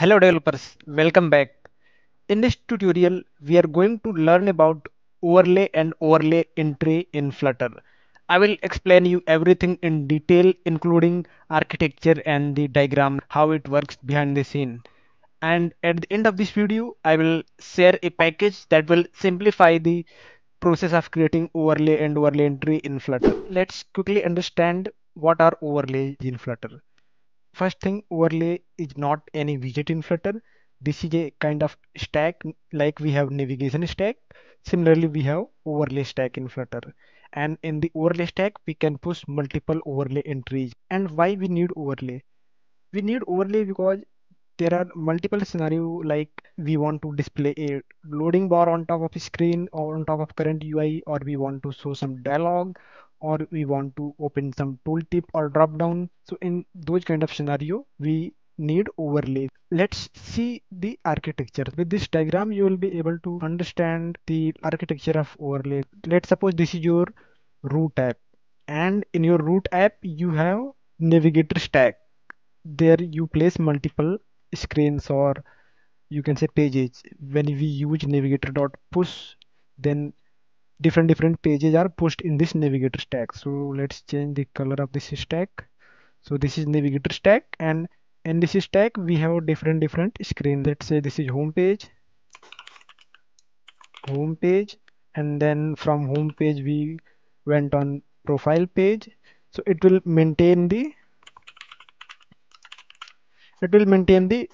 Hello developers, welcome back. In this tutorial, we are going to learn about overlay and overlay entry in Flutter. I will explain you everything in detail including architecture and the diagram, how it works behind the scene. And at the end of this video, I will share a package that will simplify the process of creating overlay and overlay entry in Flutter. Let's quickly understand what are overlays in Flutter. First thing, overlay is not any widget in Flutter. This is a kind of stack like we have navigation stack. Similarly, we have overlay stack in Flutter. And in the overlay stack, we can push multiple overlay entries. And why we need overlay? We need overlay because there are multiple scenario like we want to display a loading bar on top of screen or on top of current UI or we want to show some dialog or we want to open some tooltip or drop down. So in those kind of scenario we need overlay. Let's see the architecture. With this diagram you will be able to understand the architecture of overlay. Let's suppose this is your root app. And in your root app you have navigator stack. There you place multiple screens or you can say pages. When we use navigator dot push then different different pages are pushed in this navigator stack. So let's change the color of this stack. So this is navigator stack and in this stack we have different different screen. Let's say this is home page home page and then from home page we went on profile page. So it will maintain the it will maintain the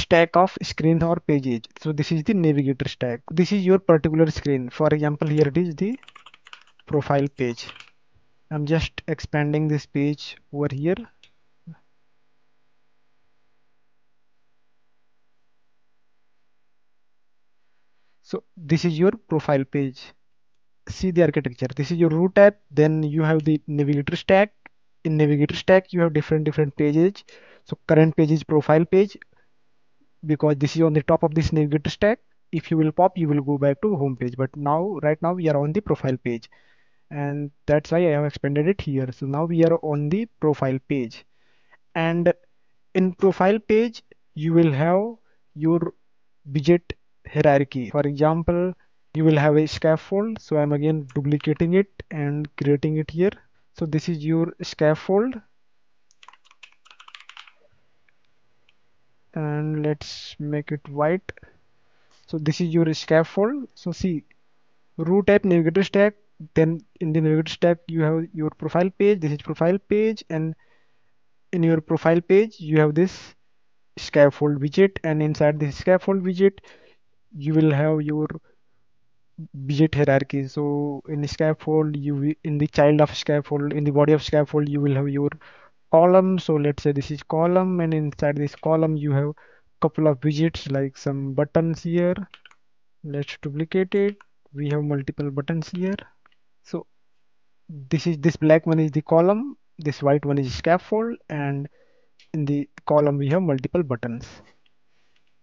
stack of screens or pages. So this is the navigator stack. This is your particular screen. For example here it is the profile page. I'm just expanding this page over here. So this is your profile page. See the architecture. This is your root app. Then you have the navigator stack. In navigator stack you have different different pages. So current page is profile page because this is on the top of this navigator stack. If you will pop you will go back to home page. But now right now we are on the profile page. And that's why I have expanded it here. So now we are on the profile page. And in profile page you will have your widget hierarchy. For example you will have a scaffold. So I'm again duplicating it and creating it here. So this is your scaffold and let's make it white. So this is your scaffold. So see root app navigator stack then in the navigator stack you have your profile page this is profile page and in your profile page you have this scaffold widget and inside this scaffold widget you will have your widget hierarchy. So in scaffold you in the child of scaffold in the body of scaffold you will have your column. So let's say this is column and inside this column you have a couple of widgets like some buttons here. Let's duplicate it. We have multiple buttons here. So this is this black one is the column this white one is scaffold and in the column we have multiple buttons.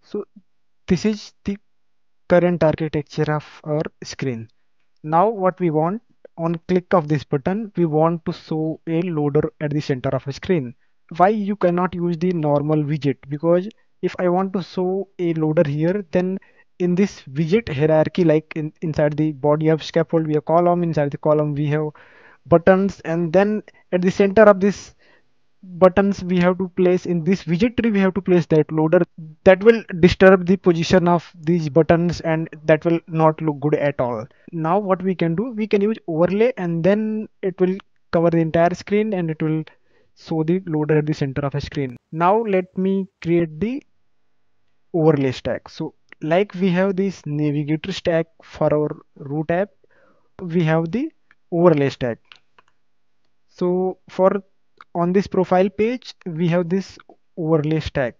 So this is the current architecture of our screen. Now what we want on click of this button we want to show a loader at the center of a screen. Why you cannot use the normal widget? Because if I want to show a loader here then in this widget hierarchy like in, inside the body of scaffold we have column inside the column we have buttons and then at the center of this buttons we have to place in this widget tree we have to place that loader. That will disturb the position of these buttons and that will not look good at all. Now what we can do we can use overlay and then it will cover the entire screen and it will show the loader at the center of a screen. Now let me create the overlay stack. So like we have this navigator stack for our root app we have the overlay stack. So for on this profile page we have this overlay stack.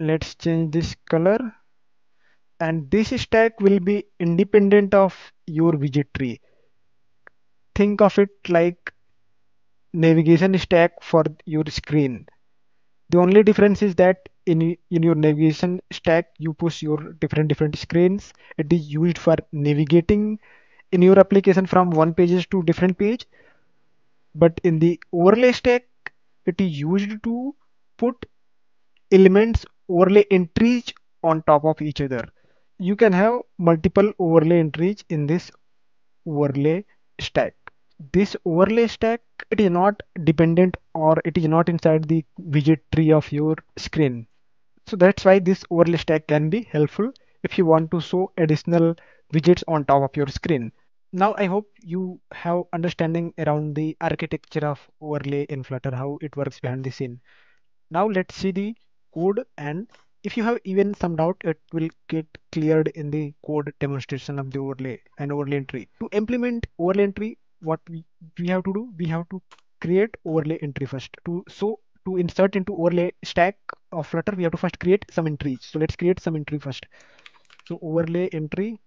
Let's change this color. And this stack will be independent of your widget tree. Think of it like navigation stack for your screen. The only difference is that in in your navigation stack you push your different different screens. It is used for navigating in your application from one pages to different page but in the overlay stack it is used to put elements overlay entries on top of each other. You can have multiple overlay entries in this overlay stack. This overlay stack it is not dependent or it is not inside the widget tree of your screen. So that's why this overlay stack can be helpful if you want to show additional widgets on top of your screen. Now i hope you have understanding around the architecture of overlay in flutter how it works behind the scene. Now let's see the code and if you have even some doubt it will get cleared in the code demonstration of the overlay and overlay entry. To implement overlay entry what we, we have to do we have to create overlay entry first. To so to insert into overlay stack of flutter we have to first create some entries. So let's create some entry first. So overlay entry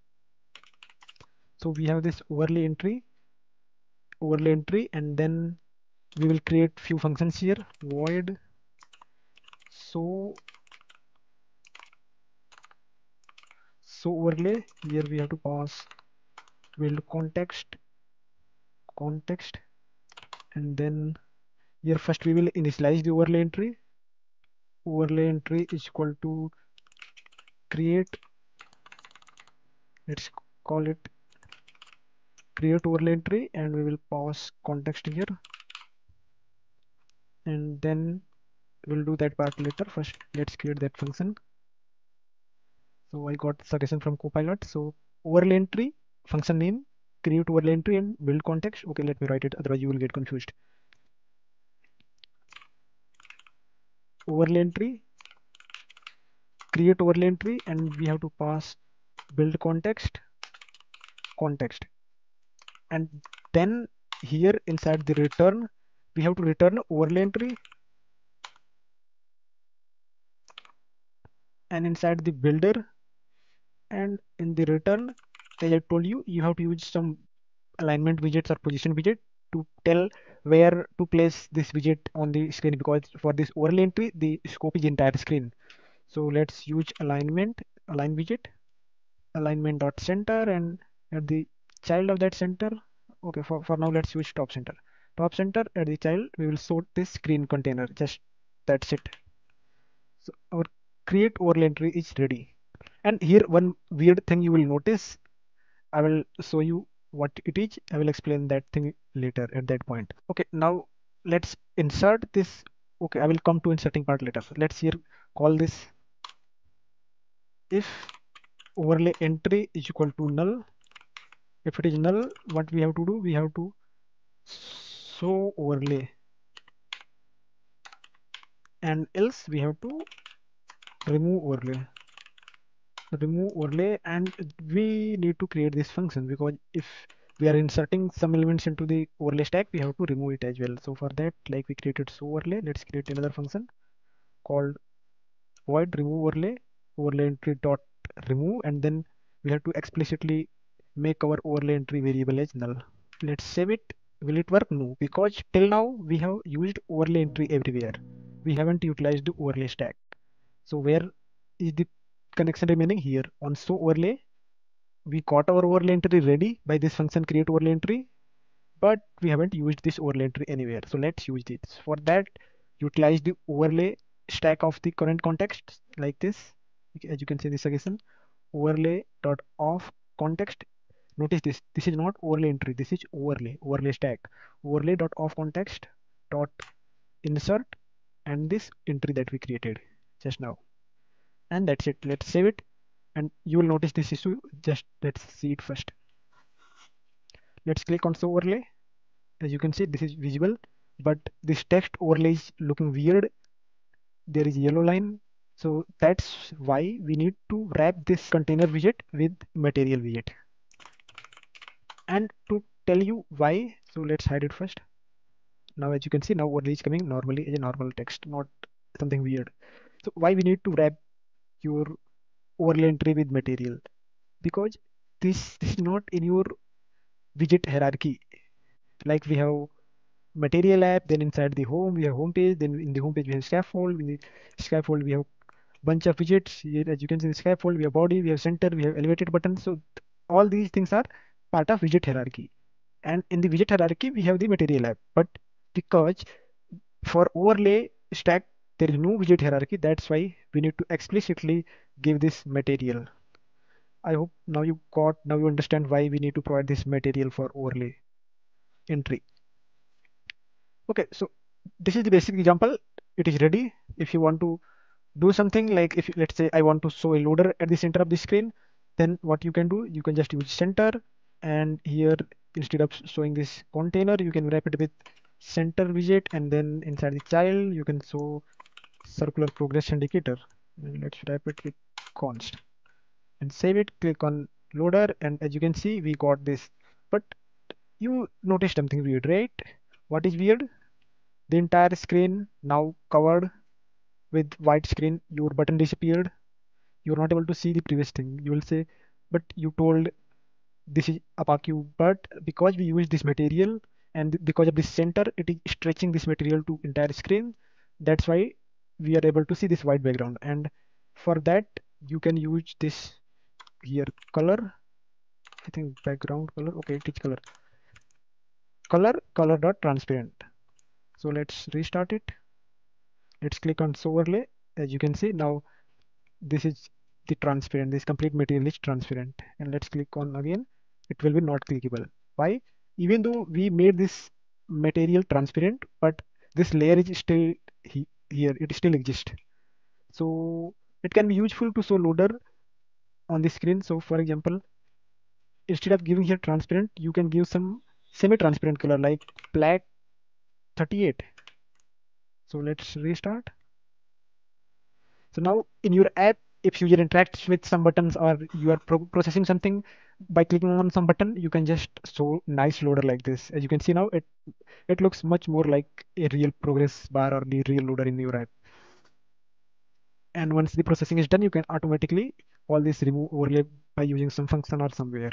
so we have this overlay entry overlay entry and then we will create few functions here. Void. So show overlay here we have to pass build context context and then here first we will initialize the overlay entry. Overlay entry is equal to create let's call it create overlay entry and we will pass context here. And then we'll do that part later. First let's create that function. So I got suggestion from copilot. So overlay entry function name create overlay entry and build context. Okay let me write it otherwise you will get confused. Overlay entry create overlay entry and we have to pass build context context and then here inside the return we have to return overlay entry. And inside the builder and in the return as I told you you have to use some alignment widgets or position widget to tell where to place this widget on the screen because for this overlay entry the scope is entire screen. So let's use alignment align widget alignment dot center and at the child of that center. Okay for, for now let's use top center. Top center at the child we will sort this screen container. Just that's it. So our create overlay entry is ready. And here one weird thing you will notice. I will show you what it is. I will explain that thing later at that point. Okay now let's insert this. Okay I will come to inserting part later. Let's here call this. If overlay entry is equal to null if it is null what we have to do? We have to show overlay. And else we have to remove overlay. Remove overlay and we need to create this function because if we are inserting some elements into the overlay stack we have to remove it as well. So for that like we created show overlay let's create another function called void remove overlay overlay entry dot remove and then we have to explicitly make our overlay entry variable as null. Let's save it. Will it work? No because till now we have used overlay entry everywhere. We haven't utilized the overlay stack. So where is the connection remaining? Here. On show overlay we got our overlay entry ready by this function create overlay entry but we haven't used this overlay entry anywhere. So let's use this. For that utilize the overlay stack of the current context like this. As you can see this again overlay dot off context notice this. This is not overlay entry. This is overlay. Overlay stack. Overlay dot off context dot insert and this entry that we created just now. And that's it. Let's save it. And you will notice this issue. Just let's see it first. Let's click on show overlay. As you can see this is visible but this text overlay is looking weird. There is yellow line. So that's why we need to wrap this container widget with material widget and to tell you why so let's hide it first. Now as you can see now overlay is coming normally as a normal text not something weird. So why we need to wrap your overlay entry with material? Because this, this is not in your widget hierarchy. Like we have material app then inside the home we have home page then in the home page we have scaffold in the scaffold we have bunch of widgets. Here as you can see the scaffold we have body we have center we have elevated button so all these things are part of widget hierarchy. And in the widget hierarchy we have the material app but because for overlay stack there is no widget hierarchy that's why we need to explicitly give this material. I hope now you got now you understand why we need to provide this material for overlay entry. Okay so this is the basic example. It is ready. If you want to do something like if let's say i want to show a loader at the center of the screen then what you can do you can just use center and here instead of showing this container you can wrap it with center widget and then inside the child you can show circular progress indicator. Let's wrap it with const. And save it click on loader and as you can see we got this. But you noticed something weird right? What is weird? The entire screen now covered with white screen. Your button disappeared. You're not able to see the previous thing. You will say but you told this is Apache but because we use this material and because of this center it is stretching this material to entire screen. That's why we are able to see this white background. And for that you can use this here color. I think background color. Okay it is color. Color color dot transparent. So let's restart it. Let's click on overlay. As you can see now this is the transparent. This complete material is transparent. And let's click on again it will be not clickable. Why? Even though we made this material transparent but this layer is still he here it still exists. So it can be useful to show loader on the screen. So for example instead of giving here transparent you can give some semi-transparent color like black 38 so let's restart. So now in your app if user interacts with some buttons or you are pro processing something by clicking on some button you can just show nice loader like this. As you can see now it it looks much more like a real progress bar or the real loader in your app. And once the processing is done you can automatically all this remove overlay by using some function or somewhere.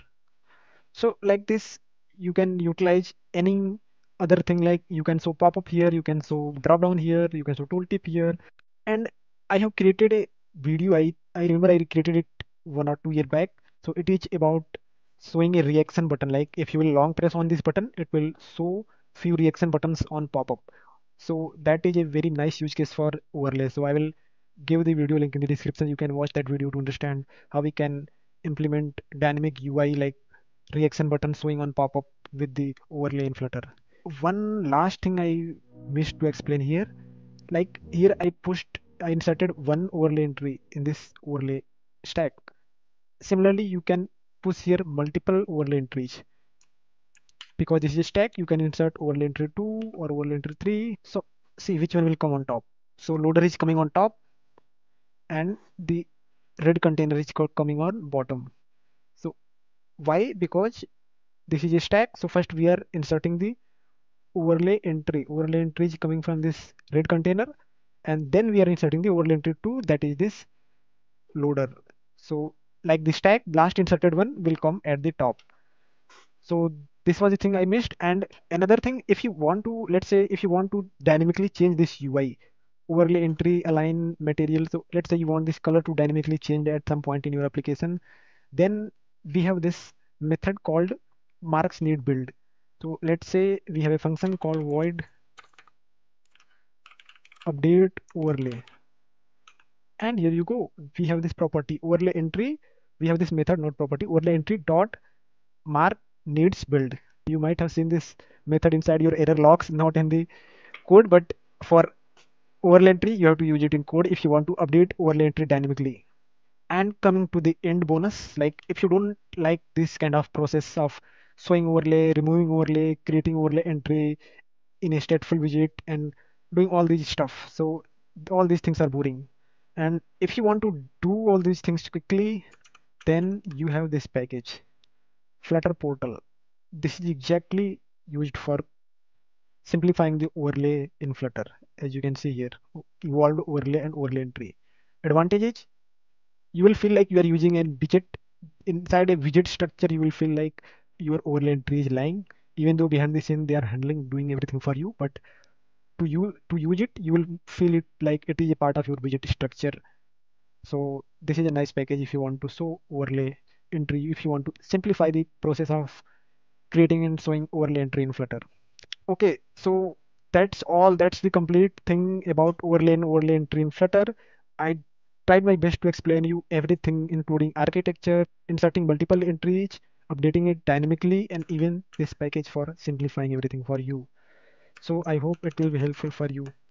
So like this you can utilize any other thing like you can show pop-up here you can show drop down here you can show tooltip here. And i have created a video i i remember i created it one or two year back. So it is about showing a reaction button. Like if you will long press on this button it will show few reaction buttons on pop-up. So that is a very nice use case for overlay so i will give the video link in the description. You can watch that video to understand how we can implement dynamic ui like reaction button showing on pop-up with the overlay in flutter. One last thing i missed to explain here. Like here i pushed i inserted one overlay entry in this overlay stack. Similarly you can push here multiple overlay entries. Because this is a stack you can insert overlay entry 2 or overlay entry 3 so see which one will come on top. So loader is coming on top and the red container is coming on bottom. So why? Because this is a stack. So first we are inserting the overlay entry. Overlay entry is coming from this red container and then we are inserting the overlay entry 2 that is this loader. So like the stack last inserted one will come at the top. So this was the thing i missed. And another thing if you want to let's say if you want to dynamically change this ui overlay entry align material so let's say you want this color to dynamically change at some point in your application then we have this method called mark needs build. So let's say we have a function called void update overlay. And here you go. We have this property overlay entry. We have this method not property overlay entry dot mark needs build. You might have seen this method inside your error logs not in the code but for overlay entry you have to use it in code if you want to update overlay entry dynamically. And coming to the end bonus like if you don't like this kind of process of showing overlay removing overlay creating overlay entry in a stateful widget and doing all these stuff. So all these things are boring. And if you want to do all these things quickly then you have this package flutter portal. This is exactly used for simplifying the overlay in flutter. As you can see here evolved overlay and overlay entry. Advantage is you will feel like you are using a widget. Inside a widget structure you will feel like your overlay entry is lying. Even though behind the scene they are handling doing everything for you but to you to use it you will feel it like it is a part of your widget structure. So this is a nice package if you want to show overlay entry if you want to simplify the process of creating and showing overlay entry in flutter. Okay so that's all. That's the complete thing about overlay and overlay entry in flutter. I tried my best to explain you everything including architecture inserting multiple entries updating it dynamically and even this package for simplifying everything for you so i hope it will be helpful for you